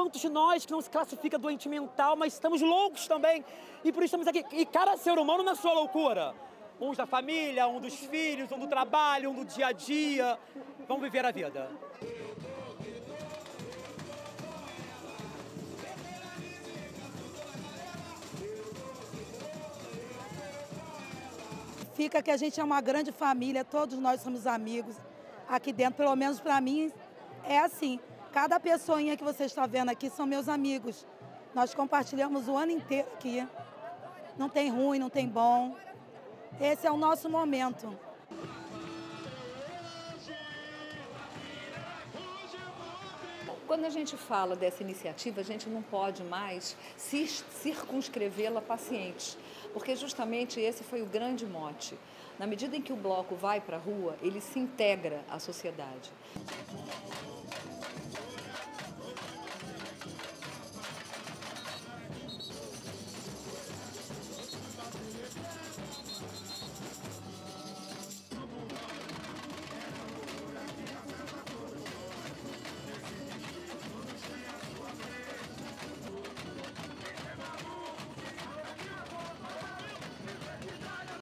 quantos nós que não se classifica doente mental, mas estamos loucos também. E por isso estamos aqui. E cada ser humano na sua loucura. Uns da família, um dos filhos, um do trabalho, um do dia a dia. Vamos viver a vida. Fica que a gente é uma grande família, todos nós somos amigos aqui dentro, pelo menos para mim é assim. Cada pessoinha que você está vendo aqui são meus amigos. Nós compartilhamos o ano inteiro aqui. Não tem ruim, não tem bom. Esse é o nosso momento. Quando a gente fala dessa iniciativa, a gente não pode mais circunscrevê-la a pacientes, porque justamente esse foi o grande mote. Na medida em que o bloco vai para a rua, ele se integra à sociedade.